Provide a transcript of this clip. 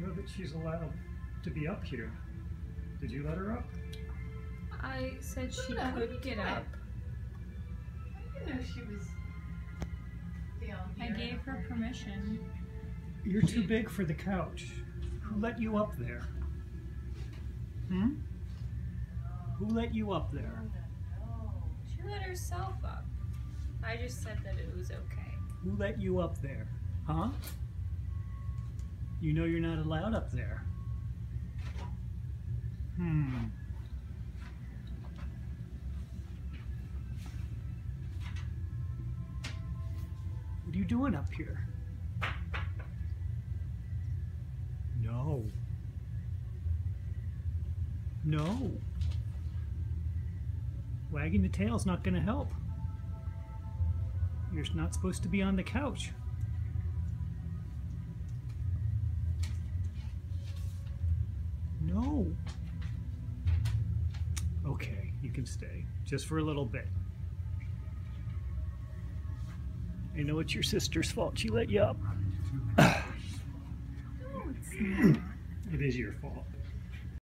know that she's allowed to be up here. Did you let her up? I said she No, could get up. I didn't know she was down I gave her permission. You're too big for the couch. Who let you up there? Hmm? Who let you up there? She let herself up. I just said that it was okay. Who let you up there? Huh? You know you're not allowed up there. Hmm. What are you doing up here? No. No. Wagging the tail's not going to help. You're not supposed to be on the couch. No. Okay, you can stay. Just for a little bit. I know it's your sister's fault she let you up. No, it's not. It is your fault.